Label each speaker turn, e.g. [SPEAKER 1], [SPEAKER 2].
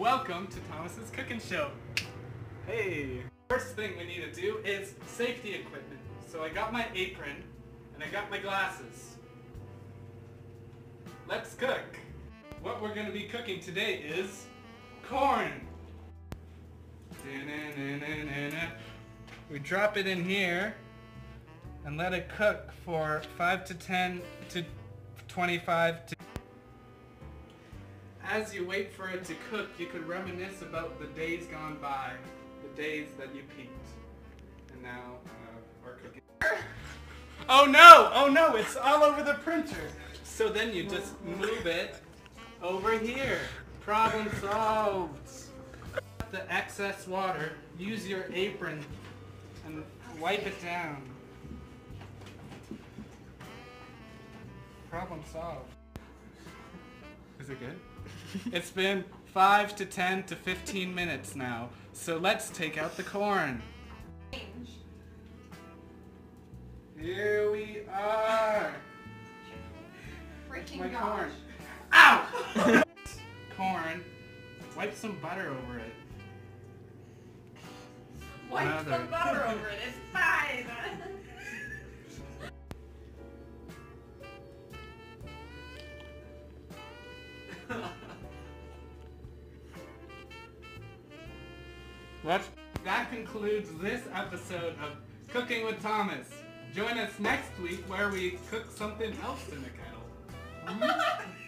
[SPEAKER 1] Welcome to Thomas's Cooking Show. Hey. First thing we need to do is safety equipment. So I got my apron and I got my glasses. Let's cook. What we're going to be cooking today is corn. We drop it in here and let it cook for 5 to 10 to 25 to... As you wait for it to cook, you could reminisce about the days gone by, the days that you peaked. And now uh, we're cooking. Oh no! Oh no! It's all over the printer! So then you just move it over here. Problem solved. The excess water, use your apron and wipe it down. Problem solved. Is it good? it's been 5 to 10 to 15 minutes now. So let's take out the corn. Here we are.
[SPEAKER 2] Freaking
[SPEAKER 1] My
[SPEAKER 2] gosh.
[SPEAKER 1] corn. Ow! corn. Wipe some butter over it.
[SPEAKER 2] Wipe
[SPEAKER 1] Another.
[SPEAKER 2] some butter over it. It's
[SPEAKER 1] What? That concludes this episode of Cooking with Thomas. Join us next week where we cook something else in the kettle. Mm.